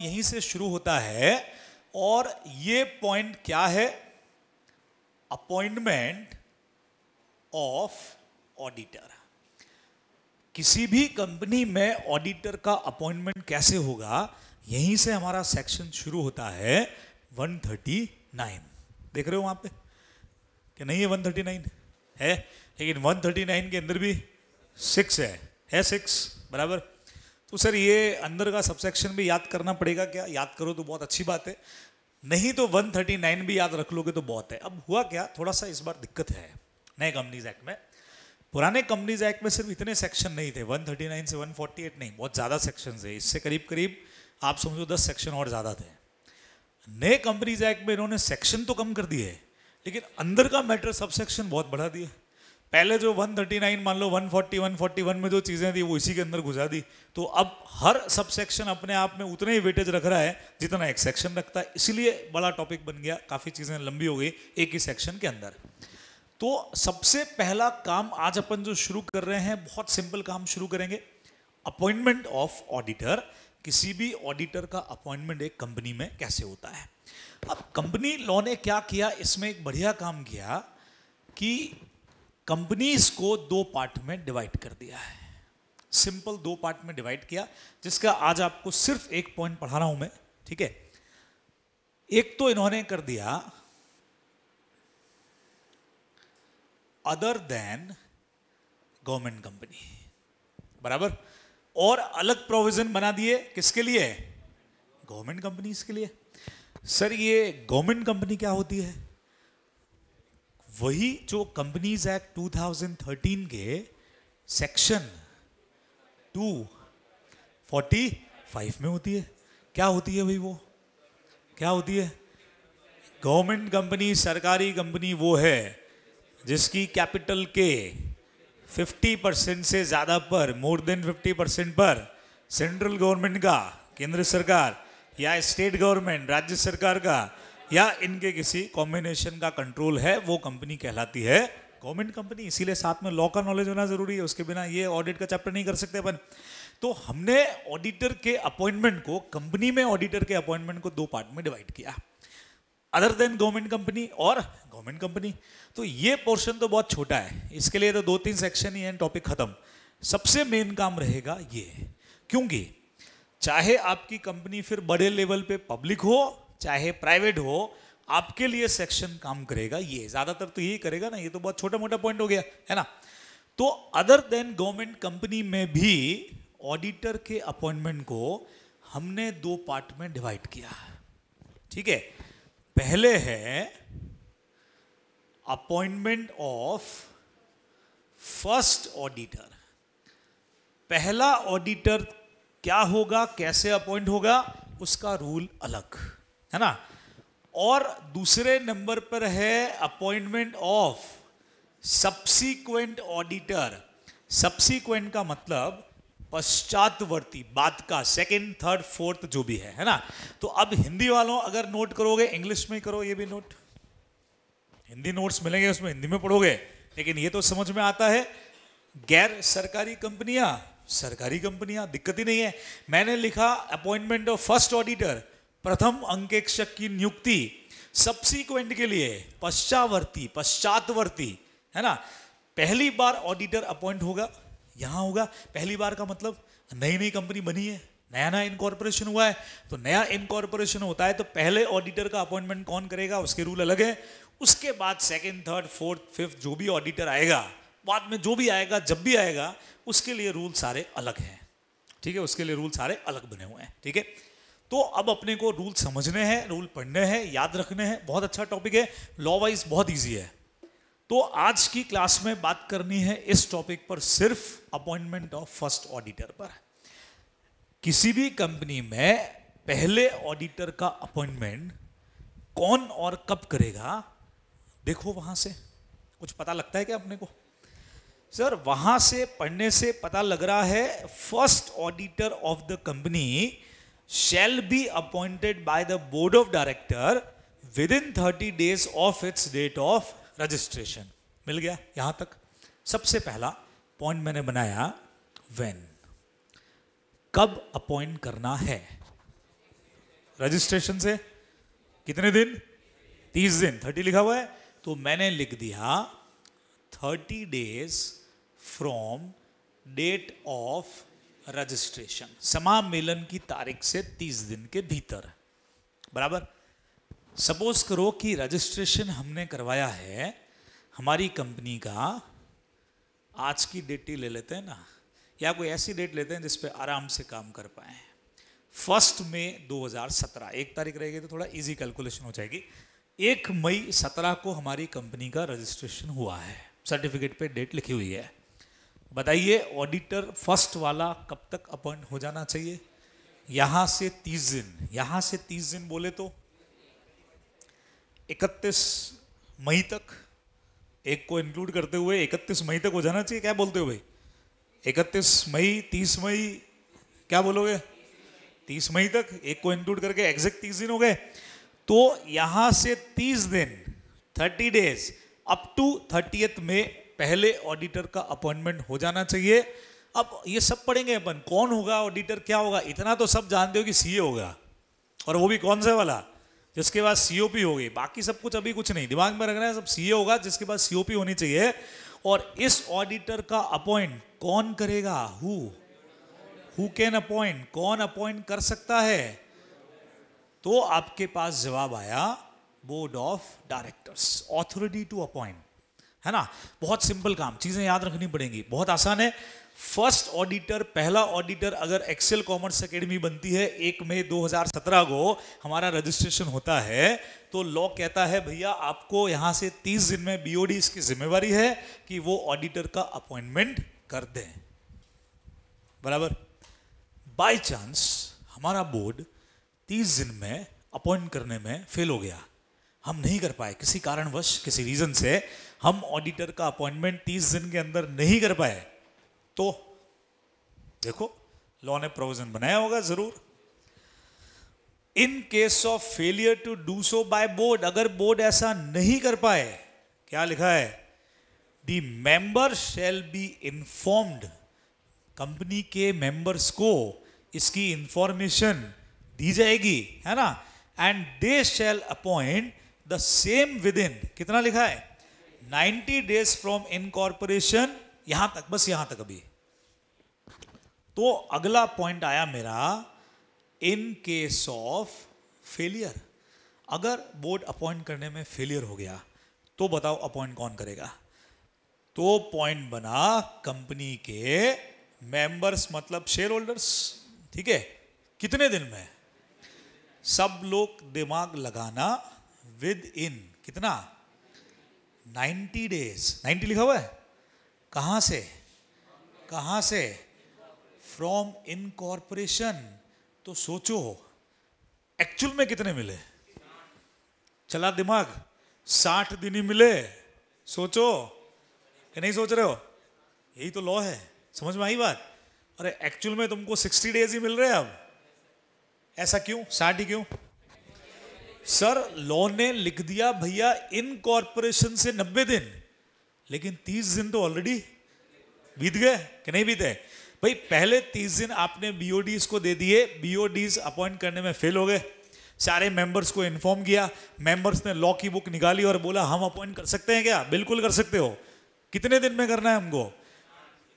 यहीं से शुरू होता है और ये पॉइंट क्या है? अपॉइंटमेंट ऑफ़ ऑडिटर किसी भी कंपनी में ऑडिटर का अपॉइंटमेंट कैसे होगा? यहीं से हमारा सेक्शन शुरू होता है 139 देख रहे हो वहाँ पे? कि नहीं है 139 है? लेकिन 139 के अंदर भी सिक्स है। है सिक्स बराबर? तो सर ये अंदर का सबसेक्शन भी याद करना पड़ेगा क्या? याद करो तो बहुत अच्छी बात है। नहीं तो 139 भी याद रख लोगे तो बहुत है। अब हुआ क्या? थोड़ा सा इस बार दिक्कत है नए कंपनीज़ एक्ट में। पुराने कंपनीज़ एक्ट में सिर्फ़ इतने सेक्शन नहीं थे। 139 से 148 नहीं, बहुत ज़्यादा सेक्शन है। इससे करीब करीब आप समझो 10 सेक्शन और ज़्यादा थे। नए कंपनीज़ एक्ट में इन्होंने सेक्शन तो कम कर दिए लेकिन अंदर का मैटर सब सेक्शन बहुत बढ़ा दिया। पहले जो 139 मान लो 140 141 में जो चीज़ें थी, वो इसी के अंदर घुसा दी। तो अब हर सब सेक्शन अपने आप में उतने ही वेटेज रख रहा है, जितना एक सेक्शन रखता है। इसलिए बड़ा टॉपिक बन गया, काफ़ी चीज़ें लंबी हो गई एक ही सेक्शन के अंदर। तो सबसे पहला काम आज अपन जो शुरू कर रहे हैं, बहुत सिंपल काम शुरू करेंगे। अपॉइंटमेंट ऑफ़ ऑडिटर किसी भी ऑडिटर का अपॉइंटमेंट एक कंपनी में कैसे होता है? अब कंपनी लॉ ने क्या किया? इसमें एक बढ़िया काम किया कि कंपनीज़ को दो पार्ट में डिवाइड कर दिया है। सिंपल दो पार्ट में डिवाइड किया, जिसका आज आपको सिर्फ़ एक पॉइंट पढ़ा रहा हूँ मैं, ठीक है? एक तो इन्होंने कर दिया अदर देन गवर्नमेंट कंपनी बराबर? और अलग प्रोविज़न बना दिए किसके लिए? गवर्नमेंट कंपनीज़ के लिए। सर, ये गवर्नमेंट कंपनी क्या होती है? वही जो कंपनीज़ एक्ट 2013 के सेक्शन 245 में होती है। क्या होती है भाई वो? क्या होती है? गवर्नमेंट कंपनी सरकारी कंपनी वो है, जिसकी कैपिटल के 50 परसेंट से ज़्यादा पर मोर देन 50 परसेंट पर सेंट्रल गवर्नमेंट का, केंद्र सरकार या स्टेट गवर्नमेंट राज्य सरकार का या इनके किसी कॉम्बिनेशन का कंट्रोल है, वो कंपनी कहलाती है गवर्नमेंट कंपनी इसीलिए साथ में लॉ का नॉलेज होना ज़रूरी है, उसके बिना ये ऑडिट का चैप्टर नहीं कर सकते अपन। तो हमने ऑडिटर के अपॉइंटमेंट को कंपनी में ऑडिटर के अपॉइंटमेंट को दो पार्ट में डिवाइड किया। अदर देन गवर्नमेंट कंपनी और गवर्नमेंट कंपनी तो ये पोर्शन तो बहुत छोटा है, इसके लिए तो दो तीन सेक्शन ही है टॉपिक खत्म। सबसे मेन काम रहेगा ये, क्योंकि चाहे आपकी कंपनी फिर बड़े लेवल पे पब्लिक हो चाहे प्राइवेट हो, आपके लिए सेक्शन काम करेगा ये। ज़्यादातर तो यही करेगा ना, ये तो बहुत छोटा मोटा पॉइंट हो गया, है ना? तो अदर देन गवर्नमेंट कंपनी में भी ऑडिटर के अपॉइंटमेंट को हमने दो पार्ट में डिवाइड किया। ठीक है? पहले है अपॉइंटमेंट ऑफ़ फ़र्स्ट ऑडिटर पहला ऑडिटर क्या होगा, कैसे अपॉइंट होगा, उसका रूल अलग। है ना? और दूसरे नंबर पर है appointment of subsequent auditor. Subsequent का मतलब पश्चातवर्ती बात का सेकंड थर्ड फोर्थ जो भी है है ना? तो अब हिंदी वालों अगर नोट करोगे इंग्लिश में करो ये भी नोट हिंदी नोट्स मिलेंगे उसमें, हिंदी में पढ़ोगे। लेकिन ये तो समझ में आता है, गैर सरकारी कंपनियाँ सरकारी कंपनियाँ, दिक्कत ही नहीं है। मैंने लिखा अपॉइंटमेंट ऑफ़ फ़र्स्ट ऑडिटर प्रथम अंकेक्षक की नियुक्ति सब्सिक्वेंट के लिए, पश्चावर्ती, पश्चातवर्ती, है ना? पहली बार ऑडिटर अपॉइंट होगा, यहाँ होगा। पहली बार का मतलब नई नई कंपनी बनी है नया नया इनकॉर्पोरेशन हुआ है। तो नया इनकॉर्पोरेशन होता है तो पहले ऑडिटर का अपॉइंटमेंट कौन करेगा? उसके रूल अलग है। उसके बाद सेकेंड थर्ड फोर्थ फिफ्थ जो भी ऑडिटर आएगा, बाद में जो भी आएगा, जब भी आएगा, उसके लिए रूल सारे अलग हैं। ठीक है? उसके लिए रूल सारे अलग बने हुए हैं। ठीक है? तो अब अपने को रूल समझने हैं, रूल पढ़ने हैं, याद रखने हैं। बहुत अच्छा टॉपिक है। लॉ वाइज बहुत ईजी है। तो आज की क्लास में बात करनी है इस टॉपिक पर सिर्फ़ अपॉइंटमेंट ऑफ़ फ़र्स्ट ऑडिटर पर। किसी भी कंपनी में पहले ऑडिटर का अपॉइंटमेंट कौन और कब करेगा, देखो वहाँ से। कुछ पता लगता है क्या अपने को? सर, वहाँ से पढ़ने से पता लग रहा है first auditor of the company shall be appointed by the board of director within 30 days of its date of registration. मिल गया? यहाँ तक। सबसे पहला पॉइंट मैंने बनाया, when. कब अपॉइंट करना है? रजिस्ट्रेशन से? कितने दिन? तीस दिन। थर्टी लिखा हुआ है। तो मैंने लिख दिया thirty days from date of registration. समामेलन की तारीख से तीस दिन के भीतर। बराबर? सपोज़ करो कि रजिस्ट्रेशन हमने करवाया है, हमारी कंपनी का आज की डेट ही ले लेते हैं ना, या कोई ऐसी डेट लेते हैं जिस पे आराम से काम कर पाए। फ़र्स्ट में 2017 एक तारीख रहेगी तो थोड़ा इजी कैलकुलेशन हो जाएगी। एक मई 17 को हमारी कंपनी का रजिस्ट्रेशन हुआ है। सर्टिफिकेट पे डेट लिखी हुई है। बताइए ऑडिटर फ़र्स्ट वाला कब तक अपॉइंट हो जाना चाहिए? यहाँ से तीस दिन, यहाँ से तीस दिन बोले तो? इकतीस मई तक, एक को इंक्लूड करते हुए इकतीस मई तक हो जाना चाहिए, क्या बोलते हो भाई इकतीस मई, तीस मई, क्या बोलोगे? तीस मई तक, एक को इंक्लूड करके एग्जैक्ट तीस दिन हो गए। तो यहाँ से तीस दिन thirty days up to thirtieth में पहले ऑडिटर का अपॉइंटमेंट हो जाना चाहिए। अब ये सब पढ़ेंगे अपन, कौन होगा ऑडिटर क्या होगा? इतना तो सब जानते हो कि सीए होगा। और वो भी कौन सा वाला? जिसके बाद सीओपी होगी। बाकी सब कुछ अभी कुछ नहीं। दिमाग में रखना है, सब सीए होगा, जिसके बाद सीओपी होनी चाहिए। और इस ऑडिटर का अपॉइंट कौन करेगा? हु हु कैन अपॉइंट कौन अपॉइंट कर सकता है? तो आपके पास जवाब आया board of directors authority to appoint है ना? बहुत सिंपल काम, चीज़ें याद रखनी पड़ेंगी। बहुत आसान है। फ़र्स्ट ऑडिटर पहला ऑडिटर अगर एक्सेल कॉमर्स एकेडमी बनती है, एक मई 2017 को हमारा रजिस्ट्रेशन होता है तो लॉ कहता है, भैया, आपको यहाँ से 30 दिन में बीओडी इसकी जिम्मेवारी है कि वो ऑडिटर का अपॉइंटमेंट कर दें। बराबर? बाय चांस हमारा बोर्ड 30 दिन में अपॉइंट करने में फेल हो गया। हम नहीं कर पाए, किसी कारणवश, किसी रीजन से हम ऑडिटर का अपॉइंटमेंट 30 दिन के अंदर नहीं कर पाए तो देखो लॉ ने प्रोविज़न बनाया होगा ज़रूर। In case of failure to do so by board अगर बोर्ड ऐसा नहीं कर पाए, क्या लिखा है? The member shall be informed company के मेंबर्स को इसकी इंफॉर्मेशन दी जाएगी, है ना? And they shall appoint the same within कितना लिखा है? 90 डेज़ फ्रॉम इनकॉर्पोरेशन, यहाँ तक, बस यहाँ तक अभी। तो अगला पॉइंट आया मेरा, इन केस ऑफ़ फेलियर। अगर बोर्ड अपॉइंट करने में फेलियर हो गया तो बताओ अपॉइंट कौन करेगा? तो पॉइंट बना कंपनी के मेंबर्स मतलब शेयर होल्डर्स ठीक है? कितने दिन में? सब लोग दिमाग लगाना विद इन, कितना? 90 डेज़। 90 लिखा हुआ है? कहाँ से? कहाँ से? From incorporation. तो सोचो, एक्चुअल में कितने मिले? चला दिमाग, साठ दिन ही मिले। सोचो, कि नहीं सोच रहे हो? यही तो लॉ है। समझ में आई बात? अरे, एक्चुअल में तुमको सिक्सटी डेज़ ही मिल रहे हैं अब। ऐसा क्यों? साठ ही क्यों? सर, लॉ ने लिख दिया, भैया, इन कॉरपोरेशन से नब्बे दिन. लेकिन तीस दिन तो ऑलरेडी बीत गए, कि नहीं बीते? भाई, पहले तीस दिन आपने बीओडीज को दे दिए बीओडीज अपॉइंट करने में फेल हो गए। सारे मेंबर्स को इन्फॉर्म किया मेंबर्स ने लॉ की बुक निकाली और बोला, हम अपॉइंट कर सकते हैं क्या? बिल्कुल कर सकते हो। कितने दिन में करना है हमको?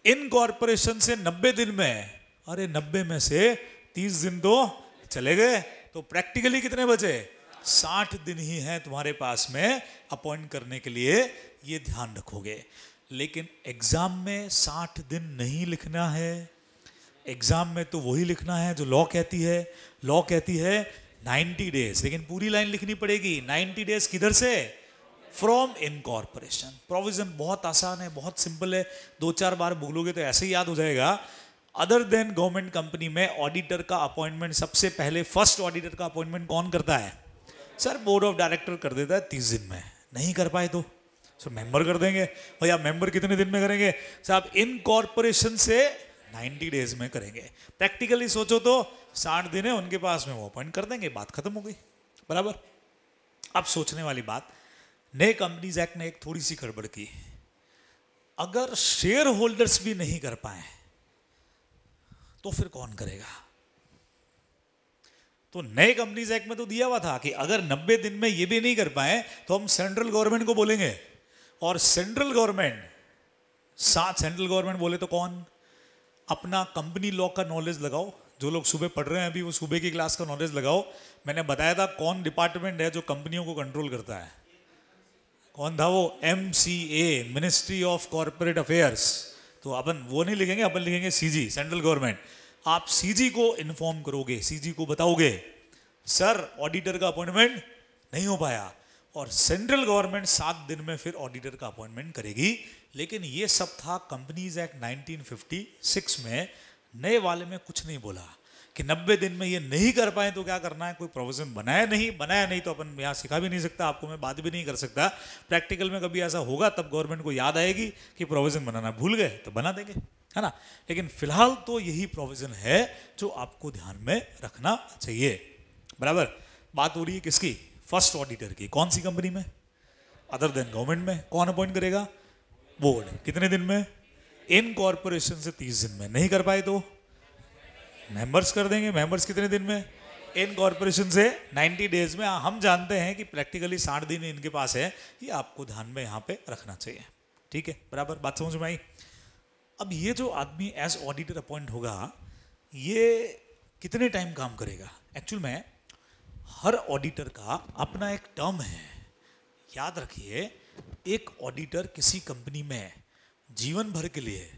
इन कॉरपोरेशन से नब्बे दिन में। अरे, नब्बे में से तीस दिन तो चले गए। तो प्रैक्टिकली कितने बचे? साठ दिन ही हैं तुम्हारे पास में अपॉइंट करने के लिए, ये ध्यान रखोगे। लेकिन एग्ज़ाम में साठ दिन नहीं लिखना है। एग्ज़ाम में तो वही लिखना है जो लॉ कहती है। लॉ कहती है 90 डेज़, लेकिन पूरी लाइन लिखनी पड़ेगी। 90 डेज़ किधर से? From incorporation. प्रोविज़न बहुत आसान है, बहुत सिंपल है। दो चार बार बोलोगे तो ऐसे ही याद हो जाएगा। अदर देन गवर्नमेंट कंपनी में ऑडिटर का अपॉइंटमेंट सबसे पहले, फ़र्स्ट ऑडिटर का अपॉइंटमेंट कौन करता है? सर बोर्ड ऑफ़ डायरेक्टर कर देता है तीस दिन में। नहीं कर पाए तो। सो मेंबर कर देंगे। भैया मेंबर कितने दिन में करेंगे? साहब इन कॉरपोरेशन से 90 डेज़ में करेंगे। प्रैक्टिकली सोचो तो साठ दिन है, उनके पास में वो अपॉइंट कर देंगे। बात खत्म हो गई। बराबर? अब सोचने वाली बात। नए कंपनीज़ एक्ट ने एक थोड़ी सी गड़बड़ की। अगर शेयर होल्डर्स भी नहीं कर पाए तो फिर कौन करेगा? तो नए कंपनीज़ एक्ट में तो दिया हुआ था कि अगर 90 दिन में ये भी नहीं कर पाए तो हम सेंट्रल गवर्नमेंट को बोलेंगे। और सेंट्रल गवर्नमेंट साथ सेंट्रल गवर्नमेंट बोले तो कौन? अपना कंपनी लॉ का नॉलेज लगाओ। जो लोग सुबह पढ़ रहे हैं अभी, वो सुबह की क्लास का नॉलेज लगाओ। मैंने बताया था कौन डिपार्टमेंट है जो कंपनियों को कंट्रोल करता है। कौन था वो? M C A ministry of corporate affairs तो अपन वो नहीं लिखेंगे, अपन लिखेंगे सीजी सेंट्रल गवर्नमेंट आप सीजी को इन्फॉर्म करोगे सीजी को बताओगे सर ऑडिटर का अपॉइंटमेंट नहीं हो पाया। और सेंट्रल गवर्नमेंट सात दिन में फिर ऑडिटर का अपॉइंटमेंट करेगी। लेकिन ये सब था कंपनीज़ एक्ट 1956 में। नए वाले में कुछ नहीं बोला कि 90 दिन में ये नहीं कर पाए तो क्या करना है? कोई प्रोविज़न बनाया नहीं बनाया नहीं तो अपन यहाँ सिखा भी नहीं सकता, आपको मैं बात भी नहीं कर सकता। प्रैक्टिकल में कभी ऐसा होगा तब गवर्नमेंट को याद आएगी कि प्रोविज़न बनाना भूल गए तो बना देंगे। है ना? लेकिन फ़िलहाल तो यही प्रोविज़न है जो आपको ध्यान में रखना चाहिए। बराबर? बात हो रही है किसकी? फ़र्स्ट ऑडिटर की। कौन सी कंपनी में? अदर देन गवर्नमेंट में। कौन अपॉइंट करेगा? बोर्ड कितने दिन में? इन कॉरपोरेशन से तीस दिन में। नहीं कर पाए तो? मेंबर्स कर देंगे। मेंबर्स कितने दिन में? इन कॉरपोरेशन से 90 डेज़ में। हम जानते हैं कि प्रैक्टिकली साठ दिन इनके पास है ये आपको ध्यान में यहाँ पे रखना चाहिए। ठीक है? बराबर? बात समझ में आई? अब ये जो आदमी एज ऑडिटर अपॉइंट होगा, ये कितने टाइम काम करेगा? एक्चुअल में हर ऑडिटर का अपना एक टर्म है। याद रखिए, एक ऑडिटर किसी कंपनी में जीवन भर के लिए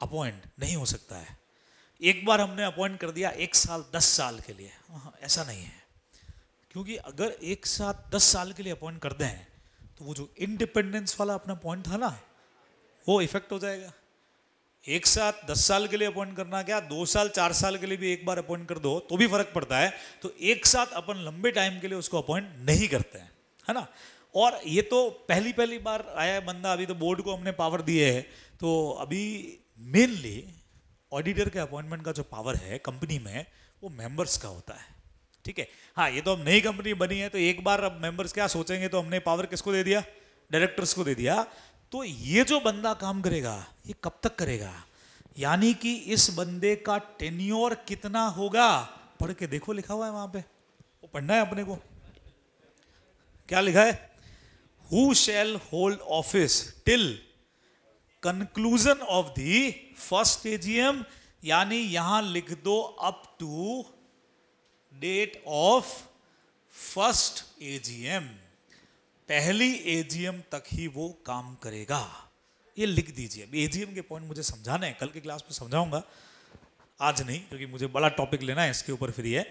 अपॉइंट नहीं हो सकता है। एक बार हमने अपॉइंट कर दिया, एक साल, दस साल के लिए। हाँ ऐसा नहीं है। क्योंकि अगर एक साथ दस साल के लिए अपॉइंट कर दें तो वो जो इंडिपेंडेंस वाला अपना पॉइंट था ना, वो इफ़ेक्ट हो जाएगा। एक साथ दस साल के लिए अपॉइंट करना क्या? दो साल, चार साल के लिए भी एक बार अपॉइंट कर दो तो भी फ़र्क पड़ता है। तो एक साथ अपन लंबे टाइम के लिए उसको अपॉइंट नहीं करते हैं, है ना? और ये तो पहली पहली बार आया है बंदा, अभी तो बोर्ड को हमने पावर दिए है। तो अभी मेनली ऑडिटर के अपॉइंटमेंट का जो पावर है कंपनी में, वो मेंबर्स का होता है, ठीक है? हाँ ये तो अब नई कंपनी बनी है तो एक बार अब मेंबर्स क्या सोचेंगे तो हमने पावर किसको दे दिया? डायरेक्टर्स को दे दिया। तो ये जो बंदा काम करेगा, ये कब तक करेगा? यानी कि इस बंदे का टेन्योर कितना होगा? पढ़ के देखो, लिखा हुआ है वहाँ पे। वो पढ़ना है अपने को। क्या लिखा है? Who shall hold office till conclusion of the first AGM यानी यहाँ लिख दो up to date of first AGM पहली एजीएम तक ही वो काम करेगा। ये लिख दीजिए। एजीएम के पॉइंट मुझे समझाना है। कल की क्लास में समझाऊँगा। आज नहीं, क्योंकि मुझे बड़ा टॉपिक लेना है, इसके ऊपर फिर ये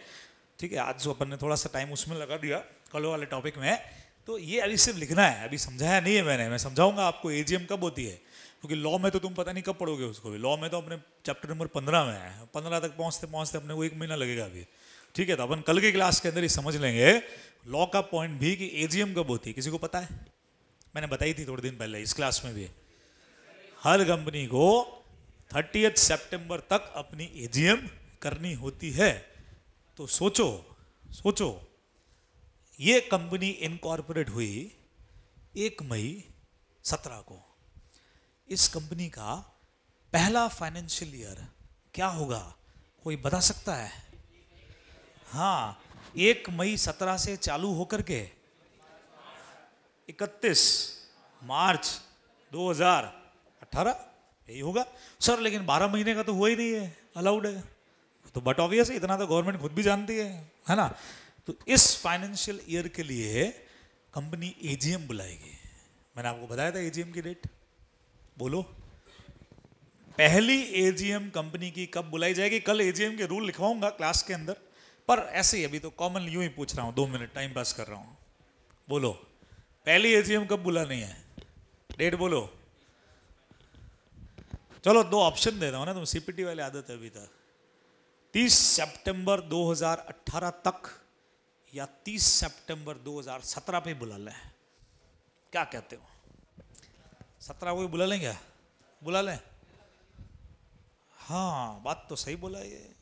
ठीक है, आज अपन ने थोड़ा सा टाइम उसमें लगा दिया। कल वाले टॉपिक में तो ये अभी सिर्फ़ लिखना है। अभी समझाया नहीं है मैंने। मैं समझाऊँगा आपको एजीएम कब होती है? क्योंकि लॉ में तो तुम पता नहीं कब पढ़ोगे उसको भी। लॉ में तो अपने चैप्टर नंबर पंद्रह में है। पंद्रह तक पहुँचते पहुँचते अपने को एक महीना लगेगा अभी। ठीक है तो अपन कल के क्लास के अंदर ही समझ लेंगे। लॉ का पॉइंट भी कि एजीएम कब होती है? किसी को पता है? मैंने बताई थी थोड़े दिन पहले इस क्लास में भी। हर कंपनी को थर्टी सेप्टेम्बर तक अपनी एजीएम करनी होती है। तो सोचो सोचो। ये कंपनी इनकॉर्पोरेट हुई एक मई सत्रह को। इस कंपनी का पहला फाइनेंशियल ईयर क्या होगा? कोई बता सकता है? हाँ एक मई सत्रह से चालू होकर के इकतीस मार्च 2018 यही होगा। सर, लेकिन 12 महीने का तो हुआ ही नहीं है, अलाउड है। तो बट ऑब्वियस इतना तो गवर्नमेंट खुद भी जानती है है ना? तो इस फाइनेंशियल ईयर के लिए कंपनी एजीएम बुलाएगी। मैंने आपको बताया था एजीएम की डेट। बोलो। पहली एजीएम कंपनी की कब बुलाई जाएगी? कल एजीएम के रूल लिखवाऊँगा क्लास के अंदर। पर ऐसे ही, अभी तो कॉमन यूँ ही पूछ रहा हूँ, दो मिनट टाइम पास कर रहा हूँ। बोलो, पहली एजीएम कब बुलानी है? डेट बोलो। चलो, दो ऑप्शन दे रहा हूँ ना, तुम सीपीटी वाली आदत है अभी तक। 30 सितंबर 2018 तक या 30 सितंबर 2017 पे बुला लें। क्या कहते हो? सत्रह को बुला लें क्या? बुला लें? हाँ बात तो सही बोला ये।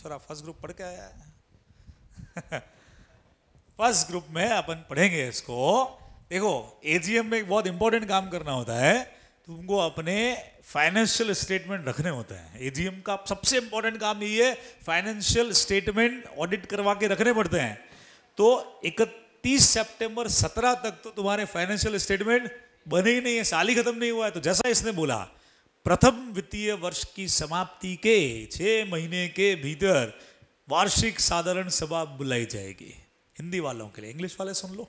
छोरा फ़र्स्ट ग्रुप पढ़ के आया है। फ़र्स्ट ग्रुप में अपन पढ़ेंगे इसको। देखो एजीएम में एक बहुत इंपॉर्टेंट काम करना होता है, तुमको अपने फाइनेंशियल स्टेटमेंट रखने होते हैं। एजीएम का सबसे इंपॉर्टेंट काम ये है फाइनेंशियल स्टेटमेंट ऑडिट करवा के रखने पड़ते हैं। तो 31 सितंबर 17 तक तो तुम्हारे फाइनेंशियल स्टेटमेंट बने ही नहीं है, साल ही खत्म नहीं हुआ है। तो जैसा इसने बोला प्रथम वित्तीय वर्ष की समाप्ति के छह महीने के भीतर वार्षिक साधारण सभा बुलाई जाएगी। हिंदी वालों के लिए, इंग्लिश वाले सुन लो।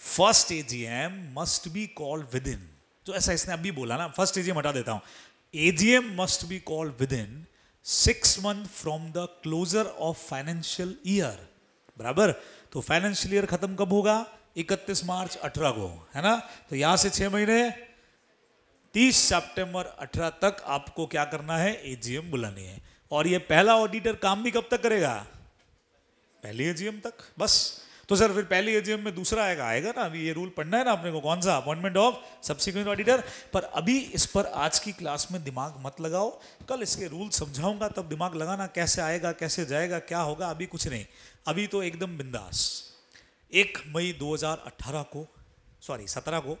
First AGM must be called within जो ऐसा इसने अभी बोला ना फ़र्स्ट एजीएम हटा देता हूँ। AGM must be called within six month from the closure of financial year बराबर? तो फाइनेंशियल ईयर खत्म कब होगा? 31 मार्च 18 को, है ना? तो यहाँ से छह महीने 30 सितंबर 18 तक आपको क्या करना है? एजीएम बुलानी है। और ये पहला ऑडिटर काम भी कब तक करेगा? पहले एजीएम तक, बस। तो सर, फिर पहली एजीएम में दूसरा आएगा? आएगा ना? अभी ये रूल पढ़ना है ना अपने को? कौन सा? अपॉइंटमेंट ऑफ़ सब्सिक्वेंट ऑडिटर पर अभी इस पर आज की क्लास में दिमाग मत लगाओ। कल इसके रूल समझाऊँगा, तब दिमाग लगाना कैसे आएगा, कैसे जाएगा, क्या होगा, अभी कुछ नहीं। अभी तो एकदम बिंदास। एक मई 2018 को सॉरी 17 को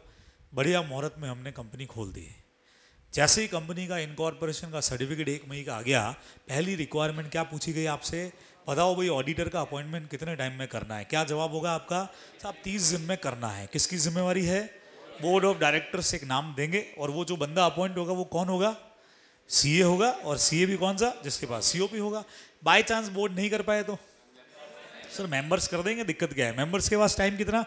बढ़िया मुहूर्त में हमने कंपनी खोल दी है। जैसे ही कंपनी का इनकॉर्पोरेशन का सर्टिफिकेट एक मई का आ गया, पहली रिक्वायरमेंट क्या पूछी गई आपसे? बताओ भाई ऑडिटर का अपॉइंटमेंट कितने टाइम में करना है? क्या जवाब होगा आपका? साहब, तीस दिन में करना है। किसकी जिम्मेवारी है? बोर्ड ऑफ़ डायरेक्टर्स एक नाम देंगे और वो जो बंदा अपॉइंट होगा, वो कौन होगा? सीए होगा और सीए भी कौन सा? जिसके पास सीओपी होगा। बाय चांस बोर्ड नहीं कर पाए तो? सर मेंबर्स कर देंगे, दिक्कत क्या है? मेंबर्स के पास टाइम कितना?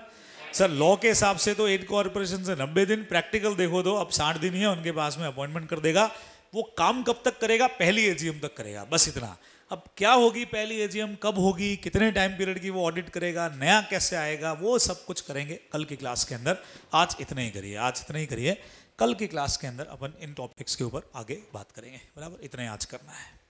सर लॉ के हिसाब से तो एड कॉर्पोरेशन से नब्बे दिन प्रैक्टिकल देखो तो अब साठ दिन ही है, उनके पास में अपॉइंटमेंट कर देगा। वो काम कब तक करेगा? पहली एजीएम तक करेगा, बस इतना। अब क्या होगी पहली एजीएम कब होगी, कितने टाइम पीरियड की वो ऑडिट करेगा, नया कैसे आएगा, वो सब कुछ करेंगे कल की क्लास के अंदर। आज इतना ही करिए, आज इतना ही करिए। कल की क्लास के अंदर अपन इन टॉपिक्स के ऊपर आगे बात करेंगे। बराबर, इतना ही आज करना है।